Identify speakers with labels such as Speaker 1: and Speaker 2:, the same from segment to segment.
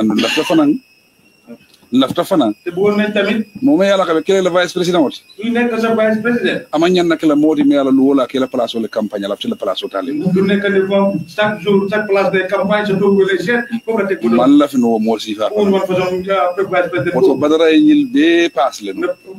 Speaker 1: andu lafta fanan lafta fanan
Speaker 2: te bugon men tamit
Speaker 1: momo yala kabe kele la vice president woti
Speaker 2: i nekk sa vice president
Speaker 1: ama ñan nak la modi me yala luwola ke la place le campagne lafta la place tale
Speaker 2: du nekk de ko chaque jour chaque place de campagne sa togu le jet ko ka te ko man
Speaker 1: la fi no mo si fa on
Speaker 2: man fa son vice president ko
Speaker 1: badara ñil be pass le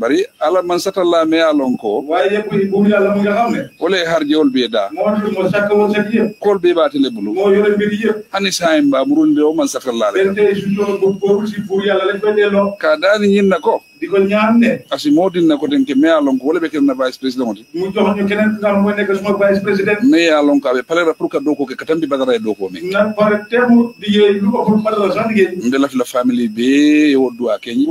Speaker 1: bari ala man satalla me ya lon ko
Speaker 2: waye ko bum yalla mo nga xamne
Speaker 1: wala har jewol be da
Speaker 2: mo won mo sakka won sakki yeb
Speaker 1: kol be baati le bulu
Speaker 2: mo yore be di yeb
Speaker 1: ani saim ba murun de o man satalla le
Speaker 2: bente su do ko ko ci bur yalla lañ ko delo
Speaker 1: ka daani ñin na ko
Speaker 2: di ko ñaan ne
Speaker 1: asi mo din na ko den ke me ya lon ko wala be ken na vice president
Speaker 2: mu jox ñu kenen nga mo nek suma vice president
Speaker 1: me ya lon ka be pale pour ka do ko ke katambi badara do ko me
Speaker 2: na par terme di ye lu ko pour pale la sa di ye
Speaker 1: ndela la family be yo do akeni